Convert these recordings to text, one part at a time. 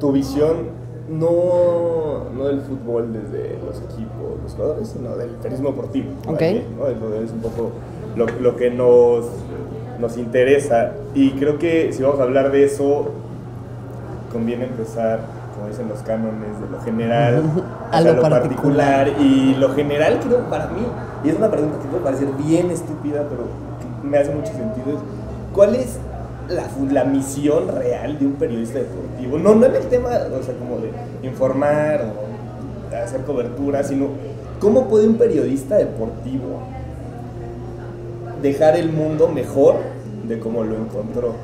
tu visión no, no del fútbol desde los equipos, los jugadores, sino del periodismo deportivo. Ok. ¿no? Es, un poco lo, lo que nos, nos interesa. Y creo que si vamos a hablar de eso, conviene empezar, como dicen los cánones, de lo general A lo particular. Y lo general creo para mí, y es una pregunta que puede parecer bien estúpida, pero que me hace mucho sentido, es ¿cuál es la, misión real de un periodista deportivo? No, no en el tema, o sea, como de informar o hacer cobertura, sino ¿cómo puede un periodista deportivo dejar el mundo mejor de como lo encontró?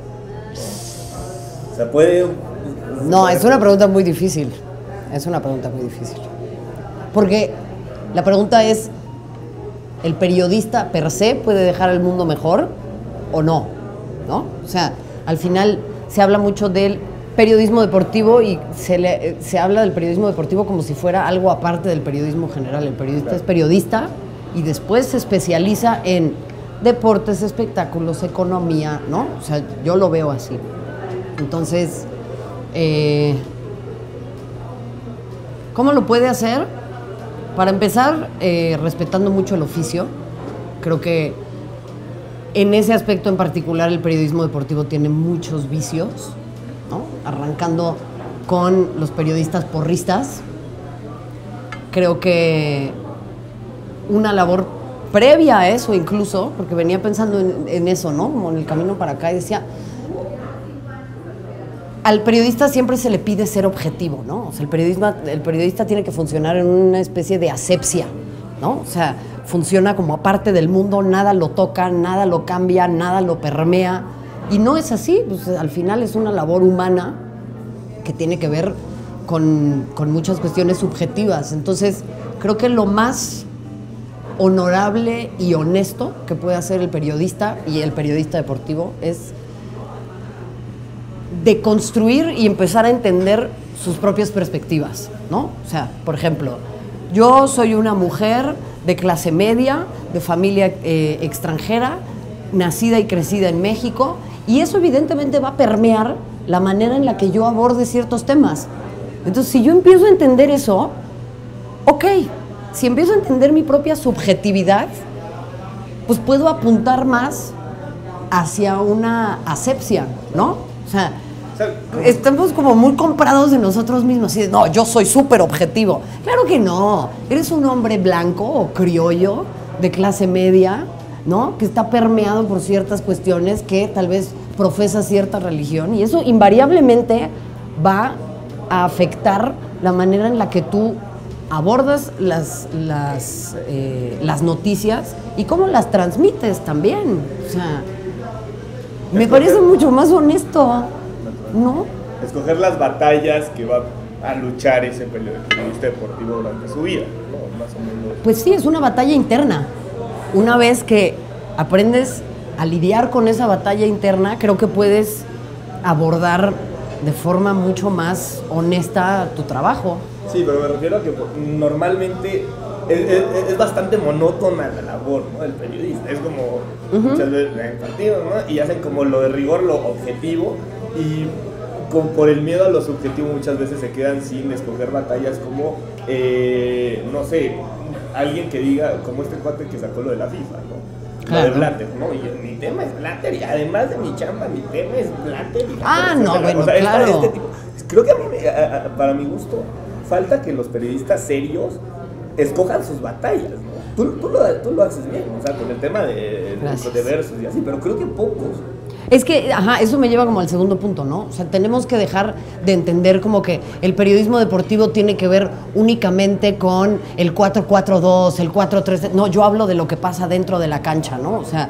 O sea, puede... No, es una pregunta muy difícil. Es una pregunta muy difícil. Porque la pregunta es, ¿el periodista per se puede dejar el mundo mejor o no? ¿No? O sea, al final se habla mucho del periodismo deportivo y se, le- eh, se habla del periodismo deportivo como si fuera algo aparte del periodismo general. El periodista es periodista y después se especializa en deportes, espectáculos, economía, ¿no? O sea, yo lo veo así. Entonces, eh, ¿cómo lo puede hacer? Para empezar, eh, respetando mucho el oficio. Creo que en ese aspecto en particular el periodismo deportivo tiene muchos vicios, ¿no? Arrancando con los periodistas porristas. Creo que una labor previa a eso incluso, porque venía pensando en, eso, ¿no? Como en el camino para acá y decía, al periodista siempre se le pide ser objetivo, ¿no? O sea, el, periodismo, el periodista tiene que funcionar en una especie de asepsia, ¿no? O sea, funciona como aparte del mundo, nada lo toca, nada lo cambia, nada lo permea. Y no es así, pues al final es una labor humana que tiene que ver con, con muchas cuestiones subjetivas. Entonces, creo que lo más honorable y honesto que puede hacer el periodista y el periodista deportivo es de construir y empezar a entender sus propias perspectivas, ¿no? O sea, por ejemplo, yo soy una mujer de clase media, de familia eh, extranjera, nacida y crecida en México, y eso evidentemente va a permear la manera en la que yo aborde ciertos temas. Entonces, si yo empiezo a entender eso, ok, si empiezo a entender mi propia subjetividad, pues puedo apuntar más hacia una asepsia, ¿no? O sea, estamos como muy comprados de nosotros mismos. Y de, no, yo soy súper objetivo. Claro que no. Eres un hombre blanco o criollo de clase media, ¿no? Que está permeado por ciertas cuestiones que tal vez profesa cierta religión. Y eso invariablemente va a afectar la manera en la que tú abordas las, las, eh, las noticias y cómo las transmites también. O sea, me parece mucho más honesto, ¿no? escoger las batallas que va a luchar ese periodista deportivo durante su vida, ¿no? Más o menos. Pues sí, es una batalla interna. Una vez que aprendes a lidiar con esa batalla interna, creo que puedes abordar de forma mucho más honesta tu trabajo. Sí, pero me refiero a que normalmente es, es- es bastante monótona la labor ¿no? del periodista. Es como muchas veces en partidos, ¿no? Y hacen como lo de rigor, lo objetivo, y con- por el miedo a lo subjetivo muchas veces se quedan sin escoger batallas como, eh, no sé, alguien que diga, como este cuate que sacó lo de la FIFA, ¿no? Lo Claro. de Blatter, ¿no? Y yo, mi tema es Blatter, y además de mi chamba, mi tema es Blatter. y Ah, no, bueno, o sea, esta- claro. este tipo- Creo que a mí, a- a- para mi gusto, falta que los periodistas serios escojan sus batallas, ¿no? Tú, tú lo, tú lo haces bien, o sea, con el tema de, Gracias. de versos y así, pero creo que pocos. Es que, ajá, eso me lleva como al segundo punto, ¿no? O sea, tenemos que dejar de entender como que el periodismo deportivo tiene que ver únicamente con el 4-4-2, el 4-3. No, yo hablo de lo que pasa dentro de la cancha, ¿no? O sea,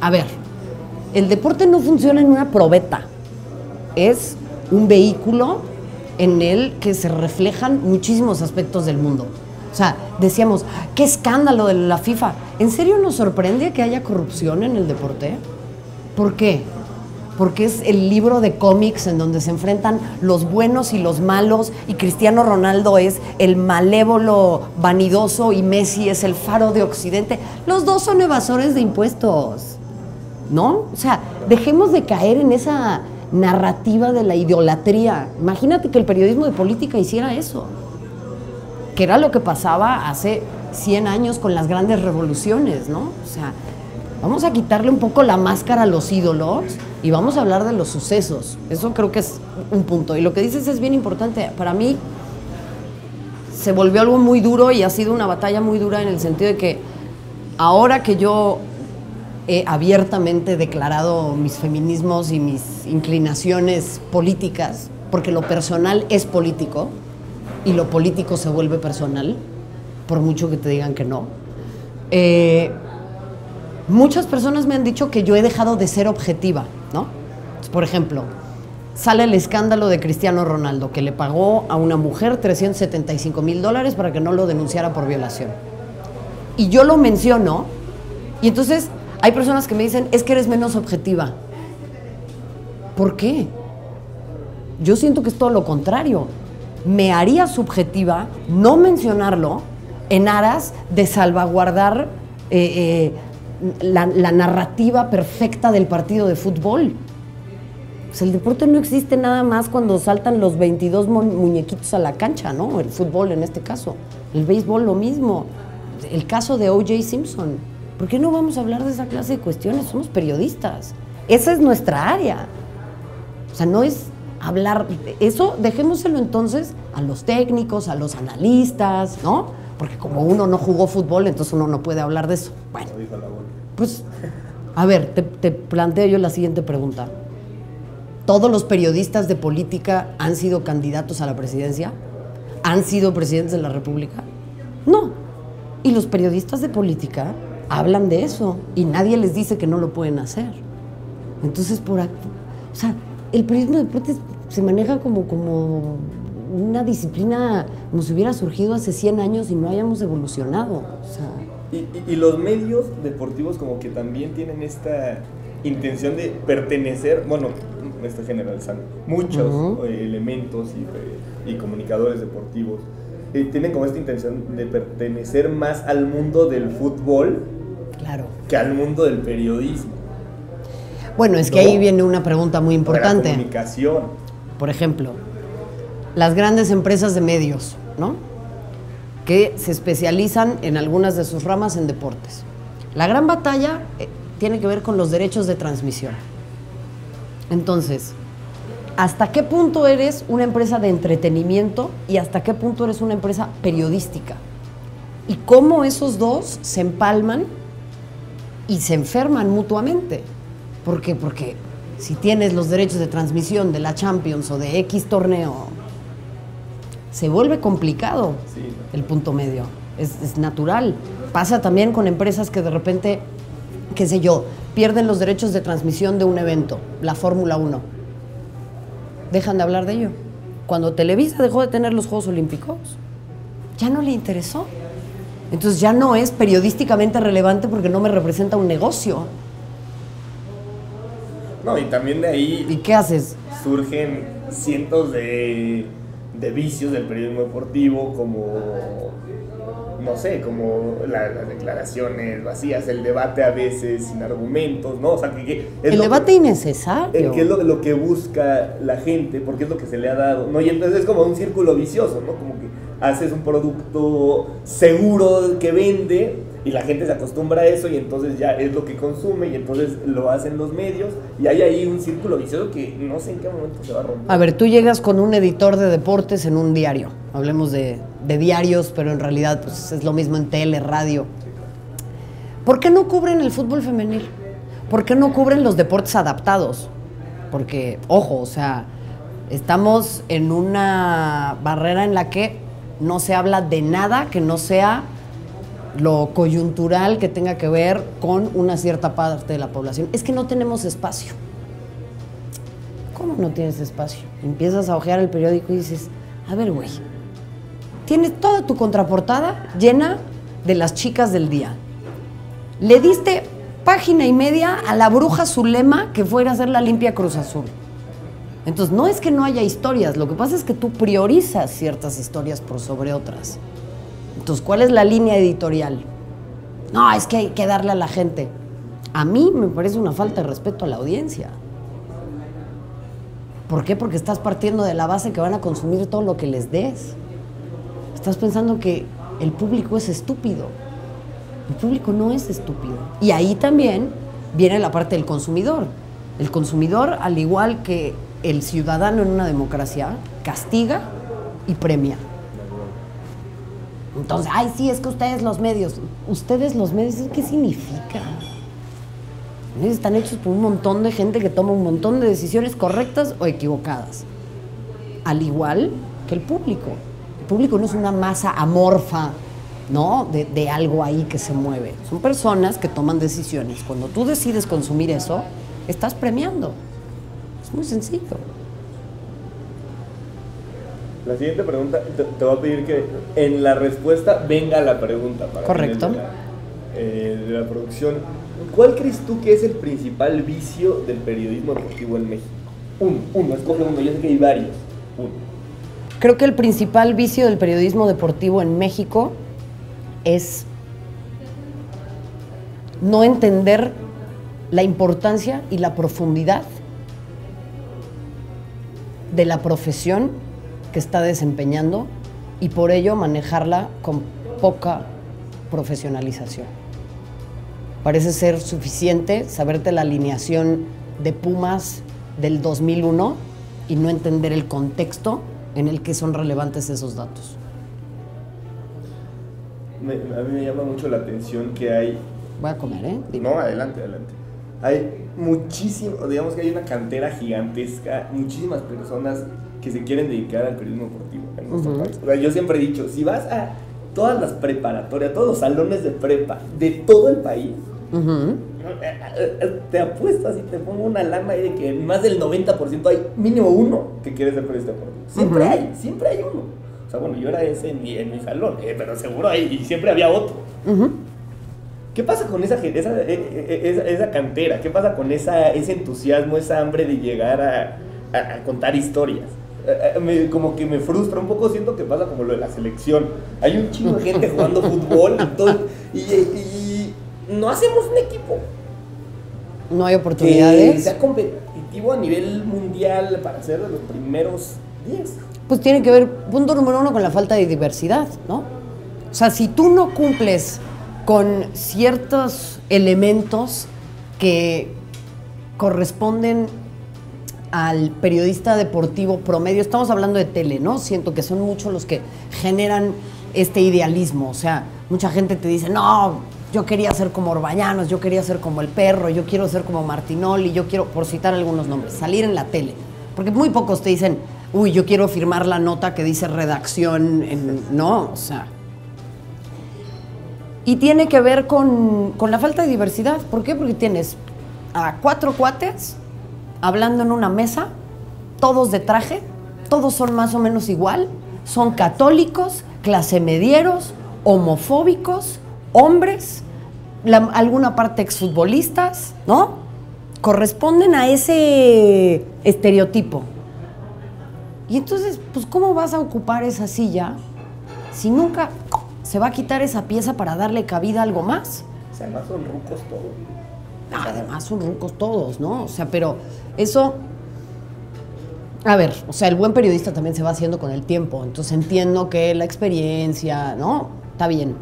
a ver, el deporte no funciona en una probeta. Es un vehículo en el que se reflejan muchísimos aspectos del mundo. O sea, decíamos, qué escándalo de la FIFA. ¿En serio nos sorprende que haya corrupción en el deporte? ¿Por qué? Porque es el libro de cómics en donde se enfrentan los buenos y los malos y Cristiano Ronaldo es el malévolo vanidoso y Messi es el faro de Occidente. Los dos son evasores de impuestos. ¿No? O sea, dejemos de caer en esa, narrativa de la idolatría. Imagínate que el periodismo de política hiciera eso, que era lo que pasaba hace 100 años con las grandes revoluciones, ¿no? O sea, vamos a quitarle un poco la máscara a los ídolos y vamos a hablar de los sucesos. Eso creo que es un punto. Y lo que dices es bien importante. Para mí se volvió algo muy duro y ha sido una batalla muy dura en el sentido de que ahora que yo he abiertamente declarado mis feminismos y mis inclinaciones políticas, porque lo personal es político y lo político se vuelve personal, por mucho que te digan que no. Eh, muchas personas me han dicho que yo he dejado de ser objetiva, ¿no? Por ejemplo, sale el escándalo de Cristiano Ronaldo, que le pagó a una mujer 375 mil dólares para que no lo denunciara por violación. Y yo lo menciono, y entonces hay personas que me dicen, es que eres menos objetiva. ¿Por qué? Yo siento que es todo lo contrario. Me haría subjetiva no mencionarlo en aras de salvaguardar eh, eh, la, la narrativa perfecta del partido de fútbol. El deporte no existe nada más cuando saltan los 22 mu- muñequitos a la cancha, ¿no? El fútbol en este caso. El béisbol lo mismo. El caso de O.J. Simpson. ¿Por qué no vamos a hablar de esa clase de cuestiones? Somos periodistas. Esa es nuestra área. O sea, no es hablar. Eso dejémoselo entonces a los técnicos, a los analistas, ¿no? Porque como uno no jugó fútbol, entonces uno no puede hablar de eso. Bueno, pues, a ver, te, te planteo yo la siguiente pregunta. ¿Todos los periodistas de política han sido candidatos a la presidencia? ¿Han sido presidentes de la República? No. Y los periodistas de política hablan de eso y nadie les dice que no lo pueden hacer. Entonces, por ac- o sea, el periodismo de deportes se maneja como, como una disciplina como si hubiera surgido hace 100 años y no hayamos evolucionado. O sea, Y, y- y los medios deportivos como que también tienen esta intención de pertenecer, bueno, me estoy generalizando, muchos eh, elementos y, eh, y comunicadores deportivos eh, tienen como esta intención de pertenecer más al mundo del fútbol claro. que al mundo del periodismo, Bueno, es que ahí viene una pregunta muy de la importante. comunicación. Por ejemplo, las grandes empresas de medios, ¿no? Que se especializan en algunas de sus ramas en deportes. La gran batalla eh, tiene que ver con los derechos de transmisión. Entonces, ¿hasta qué punto eres una empresa de entretenimiento y hasta qué punto eres una empresa periodística? Y cómo esos dos se empalman y se enferman mutuamente. ¿Por qué? Porque si tienes los derechos de transmisión de la Champions o de X torneo, se vuelve complicado el punto medio. Es, es natural. Pasa también con empresas que de repente, qué sé yo, pierden los derechos de transmisión de un evento, la Fórmula 1. Dejan de hablar de ello. Cuando Televisa dejó de tener los Juegos Olímpicos, ya no le interesó. Entonces ya no es periodísticamente relevante porque no me representa un negocio. No, y también de ahí ¿Y qué haces? surgen cientos de, de vicios del periodismo deportivo, como, no sé, como la- las declaraciones vacías, el debate a veces sin argumentos, ¿no? O sea, que, que El debate innecesario. el que es lo, lo que busca la gente, porque es lo que se le ha dado, ¿no? Y entonces es como un círculo vicioso, ¿no? Como que haces un producto seguro que vende y la gente se acostumbra a eso y entonces ya es lo que consume y entonces lo hacen los medios y hay ahí un círculo vicioso que no sé en qué momento se va a romper. A ver, tú llegas con un editor de deportes en un diario. Hablemos de, diarios, pero en realidad pues, es lo mismo en tele, radio. ¿Por qué no cubren el fútbol femenil? ¿Por qué no cubren los deportes adaptados? Porque, ojo, o sea, estamos en una barrera en la que no se habla de nada que no sea lo coyuntural que tenga que ver con una cierta parte de la población. Es que no tenemos espacio. ¿Cómo no tienes espacio? Empiezas a ojear el periódico y dices, a ver, güey, tienes toda tu contraportada llena de las chicas del día. Le diste página y media a la bruja Zulema que fuera a hacer la limpia Cruz Azul. Entonces, no es que no haya historias, lo que pasa es que tú priorizas ciertas historias por sobre otras. Entonces, ¿cuál es la línea editorial? No, es que hay que darle a la gente. A mí me parece una falta de respeto a la audiencia. ¿Por qué? Porque estás partiendo de la base que van a consumir todo lo que les des. Estás pensando que el público es estúpido. El público no es estúpido. Y ahí también viene la parte del consumidor. El consumidor, al igual que el ciudadano en una democracia, castiga y premia. Entonces, ay, sí, es que ustedes los medios. ¿Ustedes los medios? ¿Qué significa? Están hechos por un montón de gente que toma un montón de decisiones correctas o equivocadas. Al igual que el público. El público no es una masa amorfa, ¿no? De, de algo ahí que se mueve. Son personas que toman decisiones. Cuando tú decides consumir eso, estás premiando. Es muy sencillo. La siguiente pregunta, te, te voy a pedir que en la respuesta venga la pregunta. Para Correcto. fines De la, eh, de la producción. ¿Cuál crees tú que es el principal vicio del periodismo deportivo en México? Uno, uno, escoge uno, yo sé que hay varios. Uno. Creo que el principal vicio del periodismo deportivo en México es no entender la importancia y la profundidad de la profesión que está desempeñando y por ello manejarla con poca profesionalización. Parece ser suficiente saberte la alineación de Pumas del 2001 y no entender el contexto en el que son relevantes esos datos. Me- a mí me llama mucho la atención que hay Voy a comer, ¿eh? Dime. No, adelante, adelante. Hay muchísimo, digamos que hay una cantera gigantesca, muchísimas personas que se quieren dedicar al periodismo deportivo en nuestro Ujú. país. O sea, yo siempre he dicho, si vas a todas las preparatorias, todos los salones de prepa de todo el país, Ujú. te apuestas y te pongo una lana ahí de que más del 90% hay mínimo uno que quiere ser periodista deportivo. Siempre Ujú. hay, siempre hay uno. O sea, bueno, yo era ese en mi, en mi salón, eh, pero seguro hay, y siempre había otro. ¿Qué pasa con esa, esa, eh, eh, esa, esa cantera? ¿Qué pasa con esa, ese entusiasmo, esa hambre de llegar a, a- a contar historias? Eh, me- como que me frustra un poco, siento que pasa como lo de la selección. Hay un chingo de gente jugando fútbol y, todo, y, y no hacemos un equipo No hay que oportunidades. sea competitivo a nivel mundial para ser de los primeros 10. Pues tiene que ver, punto número uno, con la falta de diversidad, ¿no? O sea, si tú no cumples con ciertos elementos que corresponden al periodista deportivo promedio, estamos hablando de tele, ¿no? Siento que son muchos los que generan este idealismo, o sea, mucha gente te dice, no, yo quería ser como Orbañanos, yo quería ser como El Perro, yo quiero ser como Martinoli, yo quiero, por citar algunos nombres, salir en la tele, porque muy pocos te dicen, uy, yo quiero firmar la nota que dice redacción, no, o sea, y tiene que ver con, con la falta de diversidad. ¿Por qué? Porque tienes a cuatro cuates hablando en una mesa, todos de traje, todos son más o menos igual, son católicos, clase medieros, homofóbicos, hombres, alguna parte exfutbolistas, ¿no? Corresponden a ese estereotipo. Y entonces, pues, ¿cómo vas a ocupar esa silla si nunca se va a quitar esa pieza para darle cabida a algo más? O sea, además son rucos todos. No, además son rucos todos, ¿no? O sea, pero eso. A ver, o sea, el buen periodista también se va haciendo con el tiempo. Entonces entiendo que la experiencia, ¿no? Está bien.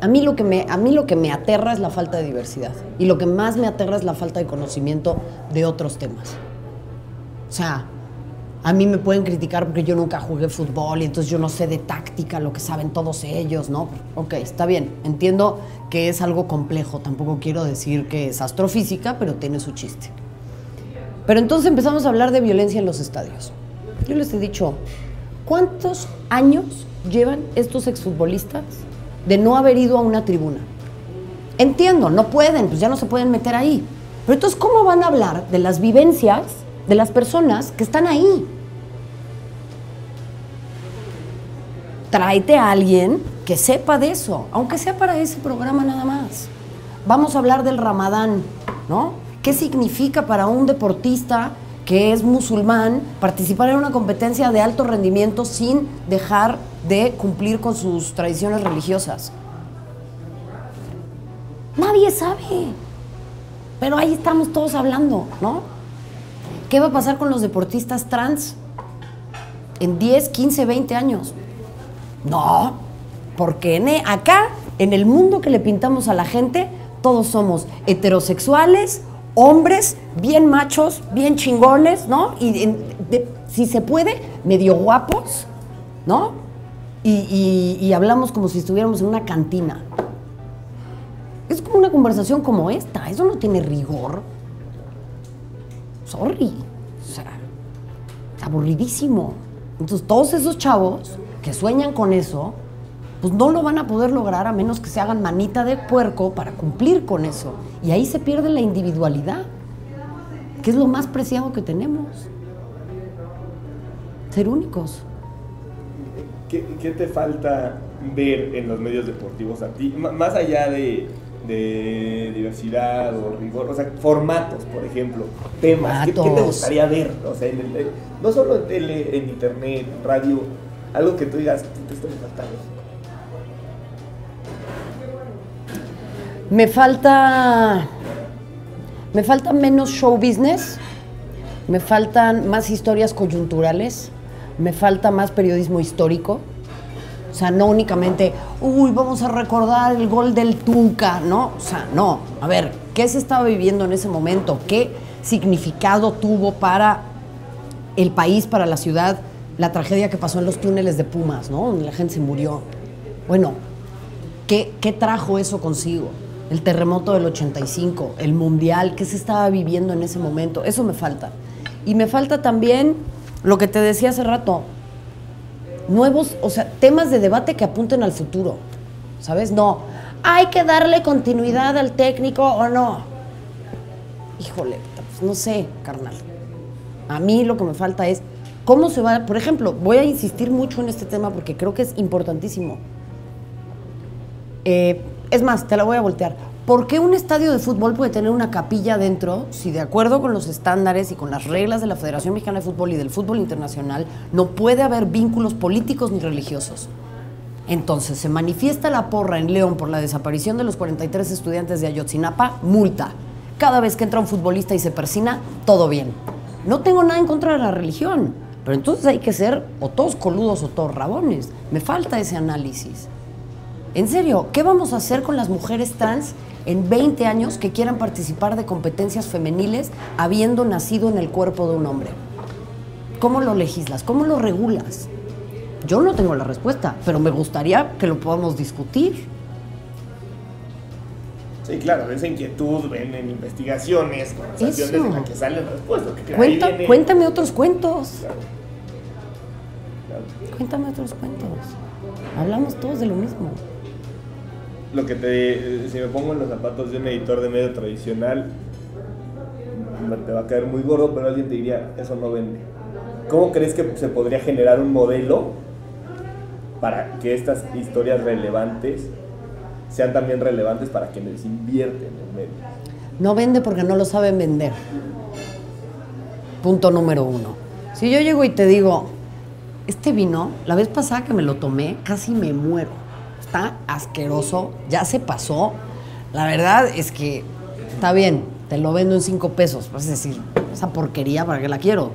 A mí, lo que me, a mí lo que me aterra es la falta de diversidad. Y lo que más me aterra es la falta de conocimiento de otros temas. O sea, a mí me pueden criticar porque yo nunca jugué fútbol y entonces yo no sé de táctica lo que saben todos ellos, ¿no? Ok, está bien. Entiendo que es algo complejo. Tampoco quiero decir que es astrofísica, pero tiene su chiste. Pero entonces empezamos a hablar de violencia en los estadios. Yo les he dicho, ¿cuántos años llevan estos exfutbolistas de no haber ido a una tribuna? Entiendo, no pueden, pues ya no se pueden meter ahí. Pero entonces, ¿cómo van a hablar de las vivencias de las personas que están ahí? Tráete a alguien que sepa de eso, aunque sea para ese programa nada más. Vamos a hablar del ramadán, ¿no? ¿Qué significa para un deportista que es musulmán participar en una competencia de alto rendimiento sin dejar de cumplir con sus tradiciones religiosas? Nadie sabe. Pero ahí estamos todos hablando, ¿no? ¿Qué va a pasar con los deportistas trans en 10, 15, 20 años? No, porque en, acá, en el mundo que le pintamos a la gente, todos somos heterosexuales, hombres, bien machos, bien chingones, ¿no? Y en- de- si se puede, medio guapos, ¿no? Y, y- y hablamos como si estuviéramos en una cantina. Es como una conversación como esta, eso no tiene rigor. Sorry. O sea, aburridísimo. Entonces, todos esos chavos que sueñan con eso, pues no lo van a poder lograr a menos que se hagan manita de puerco para cumplir con eso. Y ahí se pierde la individualidad, que es lo más preciado que tenemos. Ser únicos. ¿Qué, te falta ver en los medios deportivos a ti? Más allá de, de diversidad o rigor, o sea, formatos, por ejemplo, temas. ¿Qué, qué te gustaría ver? O sea, en el- no solo en tele, en internet, radio, algo que tú digas, "Puta, esto me falta ver". Me falta. Me falta menos show business. Me faltan más historias coyunturales. Me falta más periodismo histórico. O sea, no únicamente, uy, vamos a recordar el gol del Tuca, ¿no? O sea, no. A ver, ¿qué se estaba viviendo en ese momento? ¿Qué significado tuvo para el país, para la ciudad, la tragedia que pasó en los túneles de Pumas, ¿no? Donde la gente se murió. Bueno, ¿Qué, qué trajo eso consigo? El terremoto del 85, el mundial, ¿qué se estaba viviendo en ese momento? Eso me falta. Y me falta también lo que te decía hace rato, nuevos, o sea, temas de debate que apunten al futuro, ¿sabes? No, hay que darle continuidad al técnico o no. Híjole, pues no sé, carnal. A mí lo que me falta es cómo se va, por ejemplo, voy a insistir mucho en este tema porque creo que es importantísimo. Eh, es más, te la voy a voltear. ¿Por qué un estadio de fútbol puede tener una capilla dentro si de acuerdo con los estándares y con las reglas de la Federación Mexicana de Fútbol y del fútbol internacional no puede haber vínculos políticos ni religiosos? Entonces, se manifiesta la porra en León por la desaparición de los 43 estudiantes de Ayotzinapa, multa. Cada vez que entra un futbolista y se persina, todo bien. No tengo nada en contra de la religión, pero entonces hay que ser o todos coludos o todos rabones. Me falta ese análisis. En serio, ¿qué vamos a hacer con las mujeres trans en 20 años que quieran participar de competencias femeniles habiendo nacido en el cuerpo de un hombre? ¿Cómo lo legislas? ¿Cómo lo regulas? Yo no tengo la respuesta, pero me gustaría que lo podamos discutir. Sí, claro, esa inquietud, ven en investigaciones, conversaciones Eso. en las que salen respuestas. que Cuenta- viene- cuéntame otros cuentos. Claro, claro. Cuéntame otros cuentos. Hablamos todos de lo mismo. Lo que te. Si me pongo en los zapatos de un editor de medio tradicional, te va a caer muy gordo, pero alguien te diría, eso no vende. ¿Cómo crees que se podría generar un modelo para que estas historias relevantes sean también relevantes para quienes invierten en medios? No vende porque no lo saben vender. Punto número uno. Si yo llego y te digo, este vino, la vez pasada que me lo tomé, casi me muero. Está asqueroso, ya se pasó. La verdad es que está bien, te lo vendo en cinco pesos. Vas decir, esa porquería, ¿para qué la quiero?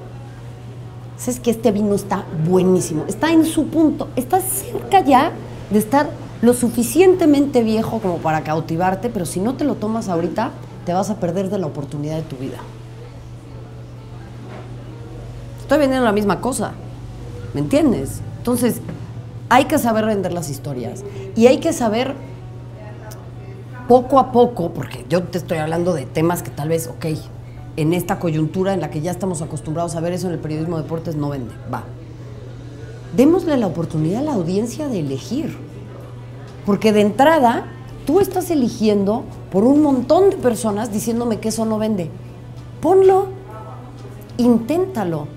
Es que este vino está buenísimo, está en su punto, está cerca ya de estar lo suficientemente viejo como para cautivarte, pero si no te lo tomas ahorita, te vas a perder de la oportunidad de tu vida. Estoy vendiendo la misma cosa, ¿me entiendes? Entonces, hay que saber vender las historias y hay que saber poco a poco, porque yo te estoy hablando de temas que tal vez, ok, en esta coyuntura en la que ya estamos acostumbrados a ver eso en el periodismo de deportes, no vende, va. Démosle la oportunidad a la audiencia de elegir, porque de entrada tú estás eligiendo por un montón de personas diciéndome que eso no vende. Ponlo, inténtalo.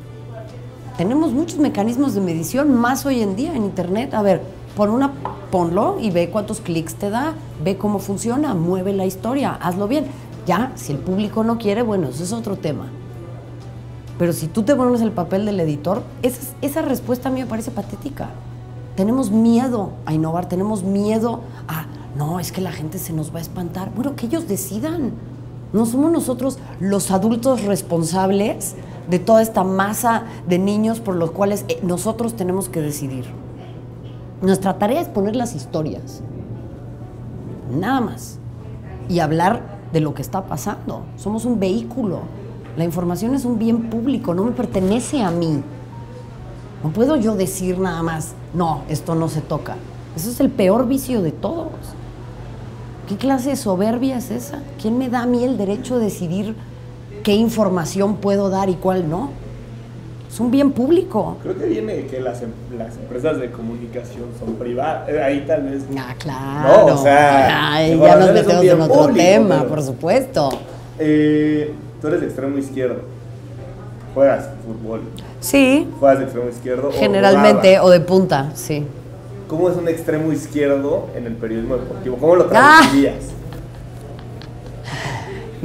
Tenemos muchos mecanismos de medición más hoy en día en internet. A ver, pon una, ponlo y ve cuántos clics te da, ve cómo funciona, mueve la historia, hazlo bien. Ya, si el público no quiere, bueno, eso es otro tema. Pero si tú te pones el papel del editor, esa, esa respuesta a mí me parece patética. Tenemos miedo a innovar, tenemos miedo a, no, es que la gente se nos va a espantar. Bueno, que ellos decidan. No somos nosotros los adultos responsables de toda esta masa de niños por los cuales eh, nosotros tenemos que decidir. Nuestra tarea es poner las historias, nada más, y hablar de lo que está pasando. Somos un vehículo. La información es un bien público, no me pertenece a mí. No puedo yo decir nada más, no, esto no se toca. Eso es el peor vicio de todos. ¿Qué clase de soberbia es esa? ¿Quién me da a mí el derecho de decidir qué información puedo dar y cuál no? Es un bien público. Creo que viene de que las, em- las empresas de comunicación son privadas. Eh, Ahí tal vez. Ah, claro. No, o sea, Ay, ya nos metemos en otro público, tema, pero- por supuesto. Eh, tú eres de extremo izquierdo. Juegas fútbol. Sí, Juegas de extremo izquierdo. generalmente, o de punta, sí. ¿Cómo es un extremo izquierdo en el periodismo deportivo? ¿Cómo lo Ah.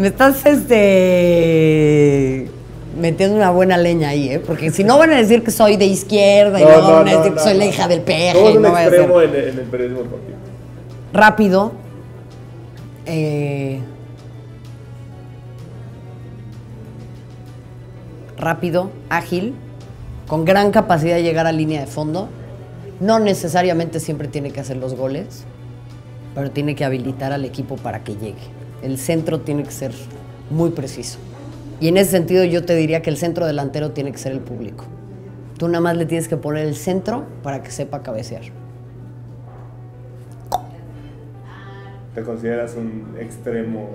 Me estás este metiendo una buena leña ahí, ¿eh? Porque si no van a decir que soy de izquierda y luego van a decir que soy la hija del peje, ¿Cómo es un no extremo en el periodismo deportivo? rápido, eh, rápido, ágil, con gran capacidad de llegar a línea de fondo. No necesariamente siempre tiene que hacer los goles, pero tiene que habilitar al equipo para que llegue. El centro tiene que ser muy preciso. Y en ese sentido yo te diría que el centro delantero tiene que ser el público. Tú nada más le tienes que poner el centro para que sepa cabecear. ¿Te consideras un extremo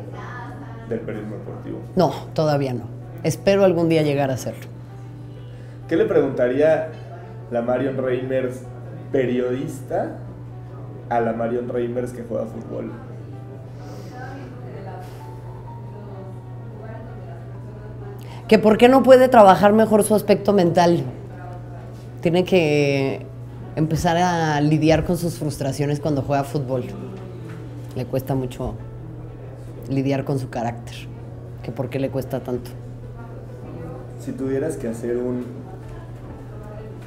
del periodismo deportivo? No, todavía no. Espero algún día llegar a hacerlo. ¿Qué le preguntaría la Marion Reimers periodista a la Marion Reimers que juega fútbol? Que por qué no puede trabajar mejor su aspecto mental. Tiene que empezar a lidiar con sus frustraciones cuando juega fútbol. Le cuesta mucho lidiar con su carácter. Que por qué le cuesta tanto. Si tuvieras que hacer un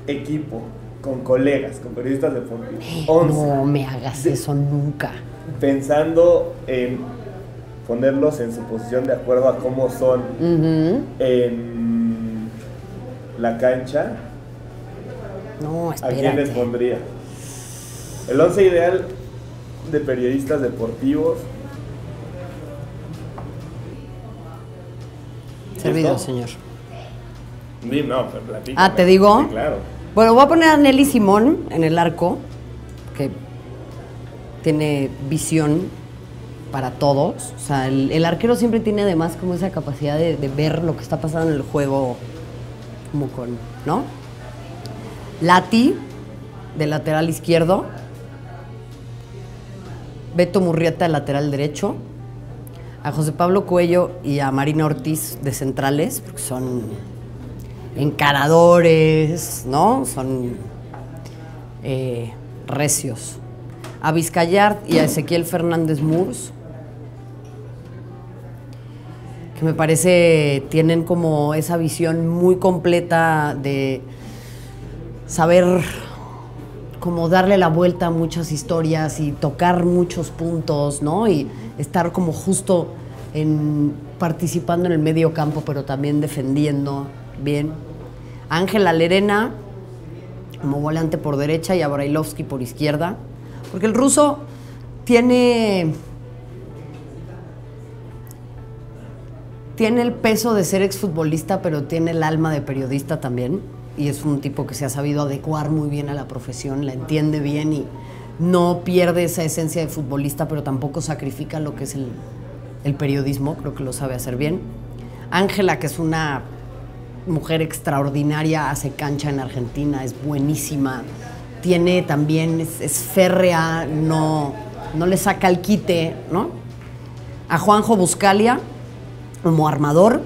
equipo con colegas, con periodistas deportivos, 11, No me hagas De- eso nunca. pensando en ponerlos en su posición de acuerdo a cómo son en la cancha, No, ¿a quién les espérate. pondría? El 11 ideal de periodistas deportivos. Servido, ¿Listo? señor. No, pero. Ah, ¿te digo? Sí, claro. Bueno, voy a poner a Nelly Simón en el arco, que tiene visión para todos. O sea, el, arquero siempre tiene además como esa capacidad de, de ver lo que está pasando en el juego, como con, ¿no? Lati, de lateral izquierdo. Beto Murrieta, de lateral derecho. A José Pablo Cuello y a Marina Ortiz, de centrales, porque son encaradores, ¿no? Son eh, recios. A Vizcayart y a Ezequiel Fernández Murs, que me parece tienen como esa visión muy completa de saber como darle la vuelta a muchas historias y tocar muchos puntos, ¿no? Y estar como justo en participando en el medio campo, pero también defendiendo bien. Ángela Lerena como volante por derecha y a por izquierda. Porque el ruso tiene tiene el peso de ser exfutbolista, pero tiene el alma de periodista también. Y es un tipo que se ha sabido adecuar muy bien a la profesión, la entiende bien y no pierde esa esencia de futbolista, pero tampoco sacrifica lo que es el, el periodismo, creo que lo sabe hacer bien. Ángela, que es una mujer extraordinaria, hace cancha en Argentina, es buenísima, tiene también, es, férrea, no, no le saca el quite, ¿no? A Juanjo Buscalia como armador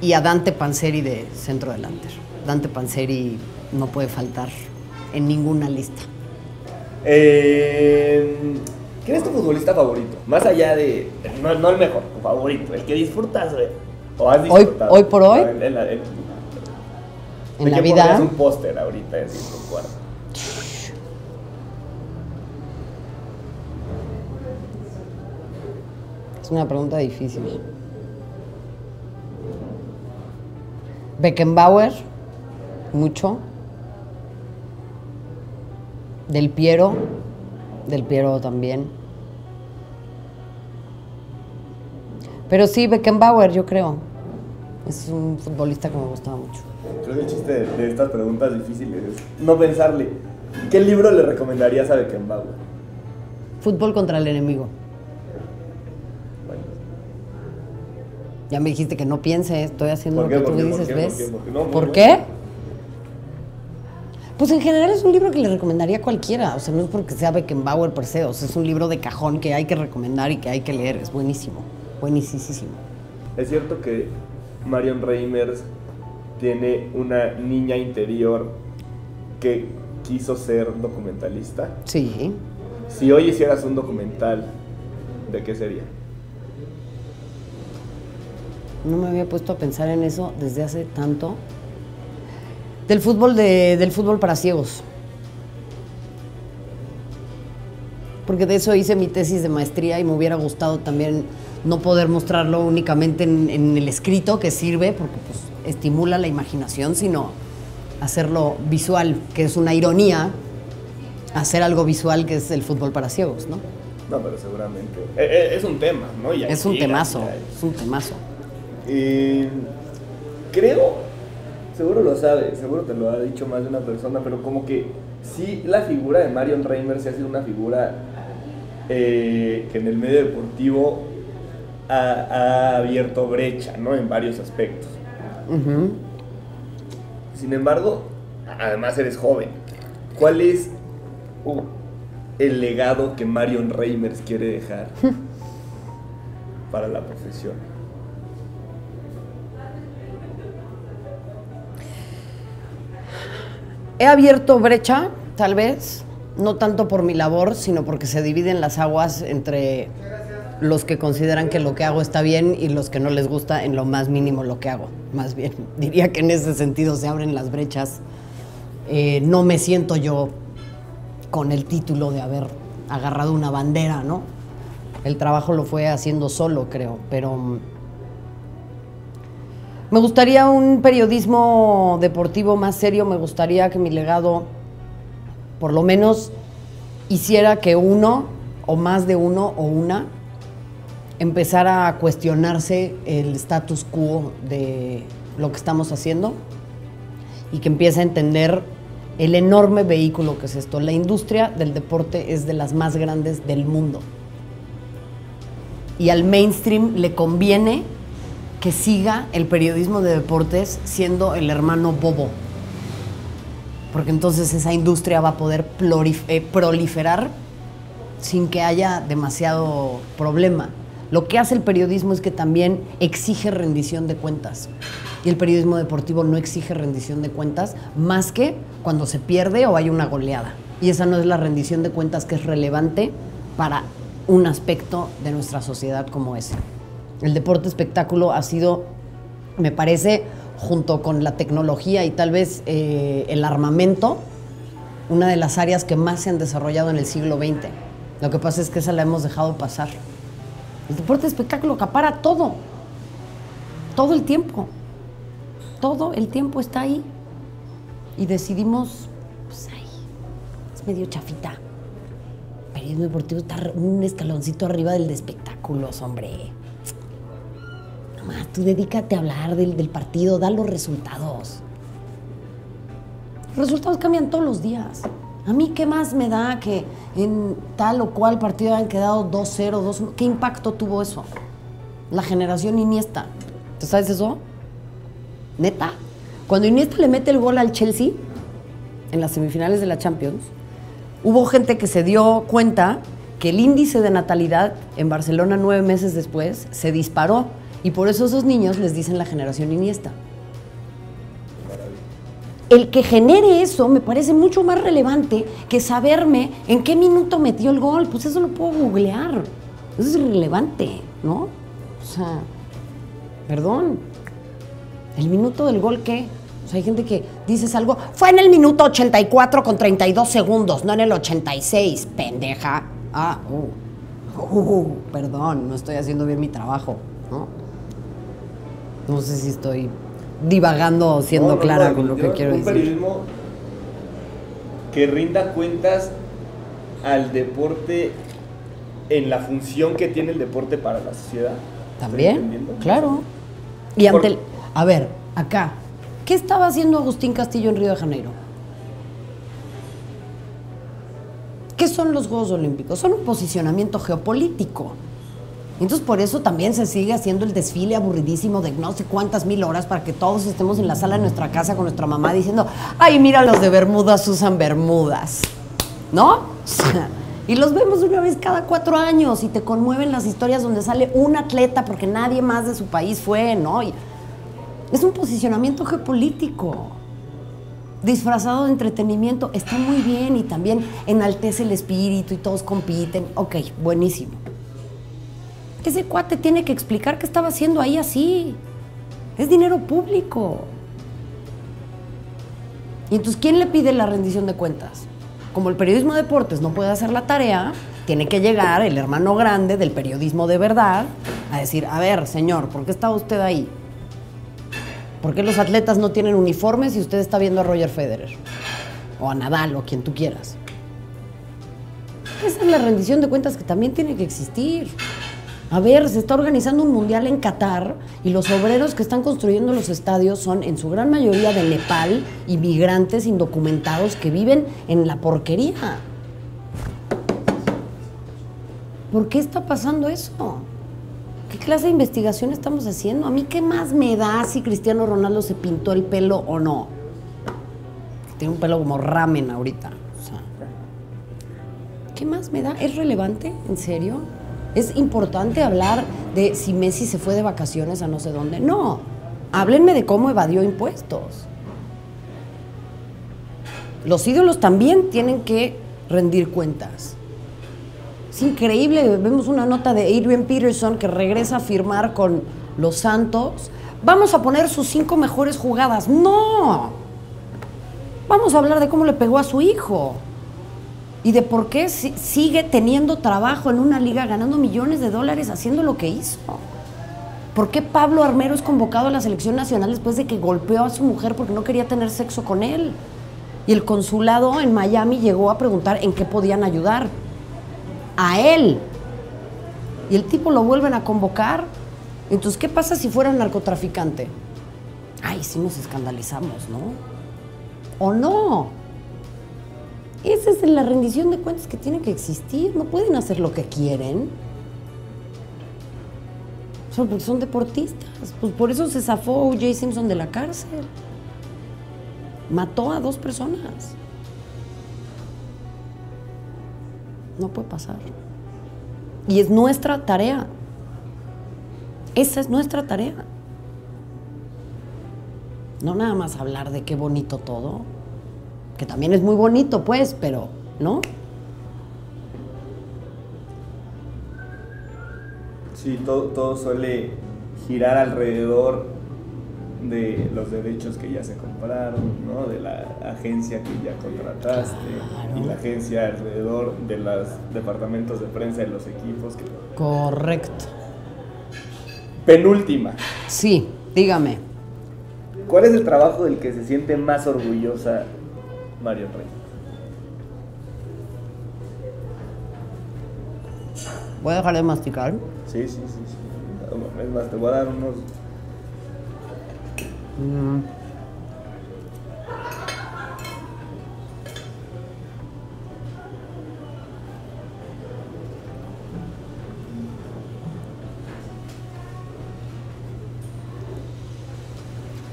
y a Dante Panzeri de centro delantero. Dante Panzeri no puede faltar en ninguna lista. Eh, ¿Quién es tu futbolista favorito? Más allá de. No, no el mejor, tu favorito, el que disfrutas, güey. O has Hoy- disfrutado. hoy por hoy, En, en la, en- En ¿de la vida. pondrías un póster ahorita en tu cuarto? Es una pregunta difícil. Beckenbauer, mucho. Del Piero, del Piero también. Pero sí, Beckenbauer, yo creo. Es un futbolista que me gustaba mucho. Creo que el chiste de, de estas preguntas difíciles es no pensarle. ¿Qué libro le recomendarías a Beckenbauer? Fútbol contra el enemigo. Ya me dijiste que no piense, estoy haciendo ¿Por lo que tú dices. ¿ves? ¿Por qué? Pues en general es un libro que le recomendaría a cualquiera, o sea, no es porque sea Beckenbauer per se, o sea, es un libro de cajón que hay que recomendar y que hay que leer, es buenísimo, buenísimo. ¿Es cierto que Marion Reimers tiene una niña interior que quiso ser documentalista? Sí, Si hoy hicieras un documental, ¿de qué sería? No me había puesto a pensar en eso desde hace tanto. Del fútbol, de, del fútbol para ciegos. Porque de eso hice mi tesis de maestría y me hubiera gustado también no poder mostrarlo únicamente en, en el escrito, que sirve porque pues, estimula la imaginación, sino hacerlo visual, que es una ironía, hacer algo visual que es el fútbol para ciegos, ¿no? No, pero seguramente. Eh, eh, Es un tema, ¿no? Y Es un temazo, es un temazo. Eh, creo, seguro lo sabes, seguro te lo ha dicho más de una persona, pero como que sí, la figura de Marion Reimers sí ha sido una figura eh, que en el medio deportivo ha, ha abierto brecha, ¿no? En varios aspectos. Sin embargo, además eres joven. ¿Cuál es uh, el legado que Marion Reimers quiere dejar para la profesión? He abierto brecha, tal vez, no tanto por mi labor, sino porque se dividen las aguas entre los que consideran que lo que hago está bien y los que no les gusta en lo más mínimo lo que hago. Más bien, diría que en ese sentido se abren las brechas. Eh, no me siento yo con el título de haber agarrado una bandera, ¿no? El trabajo lo fue haciendo solo, creo, pero mm, me gustaría un periodismo deportivo más serio, me gustaría que mi legado, por lo menos, hiciera que uno, o más de uno, o una, empezara a cuestionarse el status quo de lo que estamos haciendo y que empiece a entender el enorme vehículo que es esto. La industria del deporte es de las más grandes del mundo. Y al mainstream le conviene que siga el periodismo de deportes siendo el hermano bobo. Porque entonces esa industria va a poder eh, proliferar sin que haya demasiado problema. Lo que hace el periodismo es que también exige rendición de cuentas. Y el periodismo deportivo no exige rendición de cuentas más que cuando se pierde o hay una goleada. Y esa no es la rendición de cuentas que es relevante para un aspecto de nuestra sociedad como ese. El deporte espectáculo ha sido, me parece, junto con la tecnología y tal vez eh, el armamento, una de las áreas que más se han desarrollado en el siglo XX. Lo que pasa es que esa la hemos dejado pasar. El deporte espectáculo acapara todo, todo el tiempo, todo el tiempo está ahí. Y decidimos, pues ahí, es medio chafita. Periodismo deportivo está un escaloncito arriba del de espectáculos, hombre. Nomás, tú dedícate a hablar del, del partido, da los resultados. Los resultados cambian todos los días. A mí, ¿qué más me da que en tal o cual partido hayan quedado 2-0, 2-1? ¿Qué impacto tuvo eso? La generación Iniesta. ¿Tú sabes eso? Neta. Cuando Iniesta le mete el gol al Chelsea en las semifinales de la Champions, hubo gente que se dio cuenta que el índice de natalidad en Barcelona nueve meses después se disparó y por eso esos niños les dicen la generación Iniesta. El que genere eso me parece mucho más relevante que saberme en qué minuto metió el gol. Pues eso lo puedo googlear. Eso es irrelevante, ¿no? O sea, perdón. ¿El minuto del gol qué? O sea, hay gente que dices algo, fue en el minuto 84 con 32 segundos, no en el 86, pendeja. Ah, uh, uh, perdón, no estoy haciendo bien mi trabajo, ¿no? No sé si estoy divagando, siendo No, no, clara no, con lo que quiero un decir. periodismo que rinda cuentas al deporte en la función que tiene el deporte para la sociedad. ¿Estoy También, claro. Y ante Por- el, a ver, acá, ¿qué estaba haciendo Agustín Castillo en Río de Janeiro? ¿Qué son los Juegos Olímpicos? Son un posicionamiento geopolítico. Entonces por eso también se sigue haciendo el desfile aburridísimo de no sé cuántas mil horas para que todos estemos en la sala de nuestra casa con nuestra mamá diciendo, ay, mira los de Bermudas usan Bermudas. ¿No? Y los vemos una vez cada cuatro años y te conmueven las historias donde sale un atleta porque nadie más de su país fue, ¿no? Es un posicionamiento geopolítico disfrazado de entretenimiento. Está muy bien y también enaltece el espíritu y todos compiten. Ok, buenísimo. Ese cuate tiene que explicar qué estaba haciendo ahí así. Es dinero público. Y entonces, ¿quién le pide la rendición de cuentas? Como el periodismo de deportes no puede hacer la tarea, tiene que llegar el hermano grande del periodismo de verdad a decir, a ver, señor, ¿por qué está usted ahí? ¿Por qué los atletas no tienen uniformes y usted está viendo a Roger Federer? O a Nadal o quien tú quieras. Esa es la rendición de cuentas que también tiene que existir. A ver, se está organizando un mundial en Qatar y los obreros que están construyendo los estadios son en su gran mayoría de Nepal, inmigrantes indocumentados que viven en la porquería. ¿Por qué está pasando eso? ¿Qué clase de investigación estamos haciendo? A mí qué más me da si Cristiano Ronaldo se pintó el pelo o no. Tiene un pelo como ramen ahorita. O sea, ¿Qué más me da? ¿Es relevante? ¿En serio? ¿Es importante hablar de si Messi se fue de vacaciones a no sé dónde? No. Háblenme de cómo evadió impuestos. Los ídolos también tienen que rendir cuentas. Es increíble, vemos una nota de Adrian Peterson que regresa a firmar con los Santos. Vamos a poner sus cinco mejores jugadas. No. Vamos a hablar de cómo le pegó a su hijo y de por qué si- sigue teniendo trabajo en una liga ganando millones de dólares haciendo lo que hizo. ¿Por qué Pablo Armero es convocado a la selección nacional después de que golpeó a su mujer porque no quería tener sexo con él? Y el consulado en Miami llegó a preguntar en qué podían ayudar. A él. Y el tipo lo vuelven a convocar. Entonces, ¿qué pasa si fuera narcotraficante? Ay, sí nos escandalizamos, ¿no? ¿O no? Esa es la rendición de cuentas que tiene que existir. No pueden hacer lo que quieren. Solo porque son deportistas. Pues por eso se zafó O.J. Simpson de la cárcel. Mató a dos personas. No puede pasar. Y es nuestra tarea. Esa es nuestra tarea. No nada más hablar de qué bonito todo, que también es muy bonito, pues, pero, ¿no? Sí, todo, todo suele girar alrededor de los derechos que ya se compraron, ¿no? De la agencia que ya contrataste Claro. y la agencia alrededor de los departamentos de prensa de los equipos. que- Correcto. Penúltima. Sí, dígame. ¿Cuál es el trabajo del que se siente más orgullosa Mario Rey? Voy a dejar de masticar. Sí, sí, sí, sí. Es más, te voy a dar unos. Mm.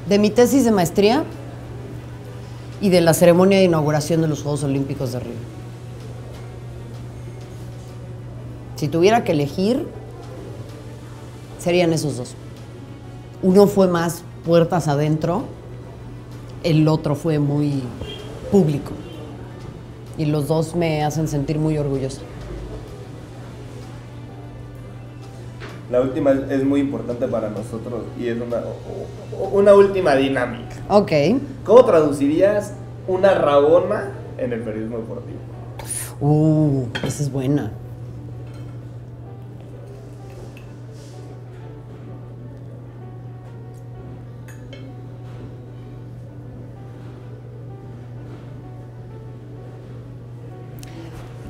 De mi tesis de maestría y de la ceremonia de inauguración de los Juegos Olímpicos de Río. Si tuviera que elegir, serían esos dos. Uno fue más puertas adentro, el otro fue muy público. Y los dos me hacen sentir muy orgullosa. La última es, muy importante para nosotros y es una, una última dinámica. Ok. ¿Cómo traducirías una rabona en el periodismo deportivo? Uh, esa es buena.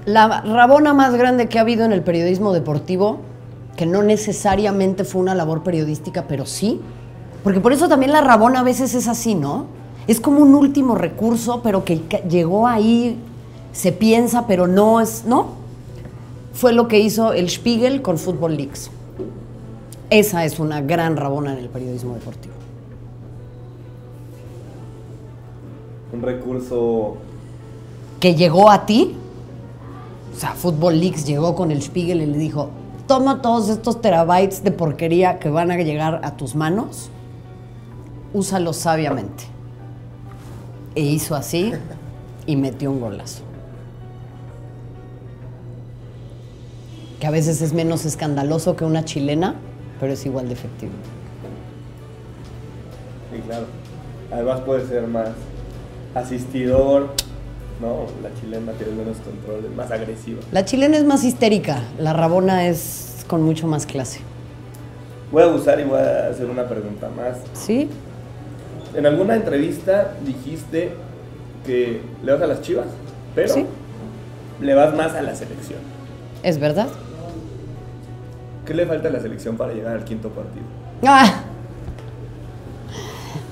La rabona más grande que ha habido en el periodismo deportivo que no necesariamente fue una labor periodística, pero sí. Porque por eso también la rabona a veces es así, ¿no? Es como un último recurso, pero que llegó ahí, se piensa, pero no es, ¿no? Fue lo que hizo el Spiegel con Football Leaks. Esa es una gran rabona en el periodismo deportivo. Un recurso. que llegó a ti. O sea, Football Leaks llegó con el Spiegel y le dijo, toma todos estos terabytes de porquería que van a llegar a tus manos, úsalos sabiamente. E hizo así y metió un golazo. Que a veces es menos escandaloso que una chilena, pero es igual de efectivo. Sí, claro. Además puede ser más asistidor, ¿no? La chilena tiene menos control, es más agresiva. La chilena es más histérica, la rabona es con mucho más clase. Voy a abusar y voy a hacer una pregunta más. ¿Sí? En alguna entrevista dijiste que le vas a las chivas, pero Sí. le vas más a la selección. ¿Es verdad? ¿Qué le falta a la selección para llegar al quinto partido? Ah.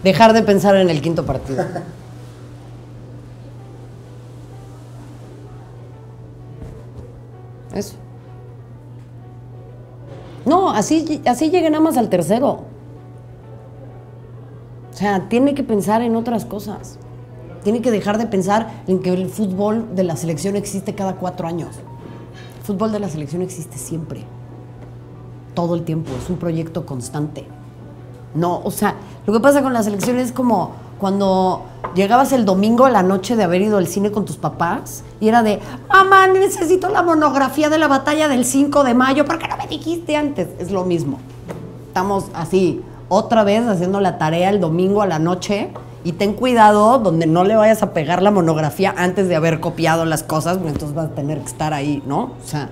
Dejar de pensar en el quinto partido. No, así, así llegué nada más al tercero. O sea, tiene que pensar en otras cosas. Tiene que dejar de pensar en que el fútbol de la selección existe cada cuatro años. El fútbol de la selección existe siempre todo el tiempo, es un proyecto constante. No, o sea, lo que pasa con la selección es como cuando llegabas el domingo a la noche de haber ido al cine con tus papás y era de, mamá, necesito la monografía de la batalla del 5 de mayo, ¿por qué no me dijiste antes? Es lo mismo. Estamos así, otra vez haciendo la tarea el domingo a la noche y ten cuidado donde no le vayas a pegar la monografía antes de haber copiado las cosas, porque entonces vas a tener que estar ahí, ¿no? O sea,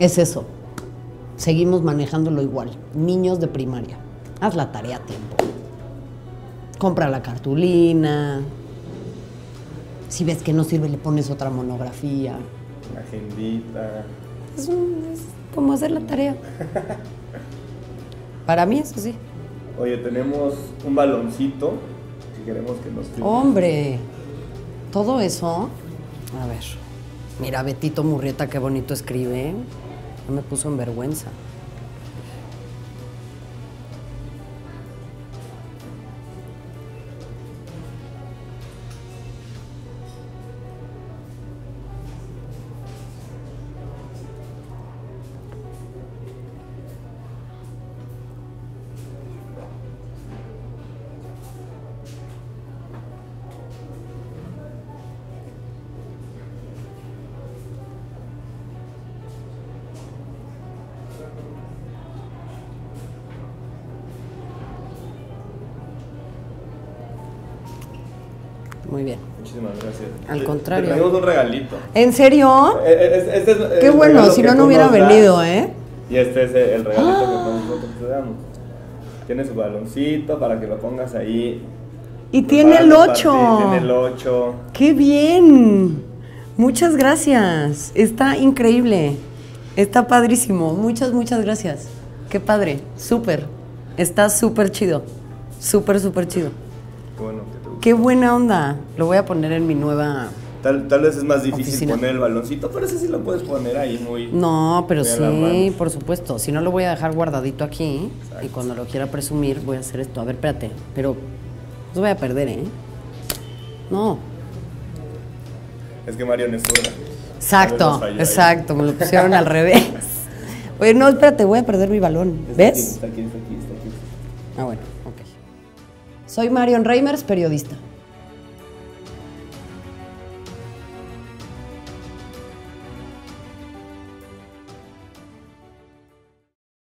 es eso seguimos manejándolo igual. Niños de primaria. Haz la tarea a tiempo. Compra la cartulina. Si ves que no sirve, le pones otra monografía. Una agendita. Es, un- es como hacer la tarea. Para mí, eso sí. Oye, tenemos un baloncito que queremos que nos firmes. Hombre, todo eso. A ver. Mira, Betito Murrieta, qué bonito escribe. No me puso en vergüenza. Muy bien. Muchísimas gracias. Al contrario. Te traemos un regalito. ¿En serio? Eh, eh, es- este es Qué bueno, si no, no hubiera das. venido, ¿eh? Y este es el regalito que nosotros te damos. Tiene su baloncito para que lo pongas ahí. Y tiene el Preparando 8. para ti, Tiene el 8. ¡Qué bien! Muchas gracias. Está increíble. Está padrísimo. Muchas, muchas gracias. Qué padre. Súper. Está súper chido. Súper, súper chido. Bueno. Qué buena onda. Lo voy a poner en mi nueva... Tal, tal vez es más difícil Oficina. poner el baloncito, pero ese sí lo puedes poner ahí muy. No, pero sí, por supuesto. Si no, lo voy a dejar guardadito aquí. Exacto. Y cuando lo quiera presumir, voy a hacer esto. A ver, espérate. Pero los voy a perder, ¿eh? No. Es que Mario no es zurda. Exacto, exacto. Me lo pusieron al revés. Oye, no, espérate, voy a perder mi balón. Está aquí, ¿Ves? Está aquí, está aquí, está aquí. Ah, bueno. Soy Marion Reimers, periodista.